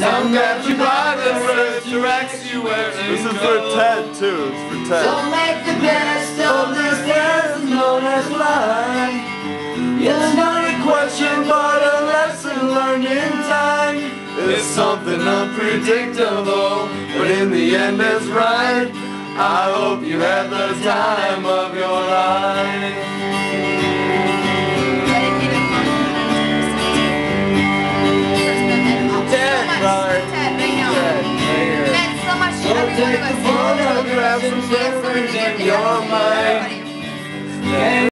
Don't grab your brother direct you where This is for Ted, too. It's for Ted. Don't make the best of this death known as life. It's not a question, but a lesson learned in time. It's something unpredictable, but in the end it's right. I hope you had the time of take the photographs and memories in your mind.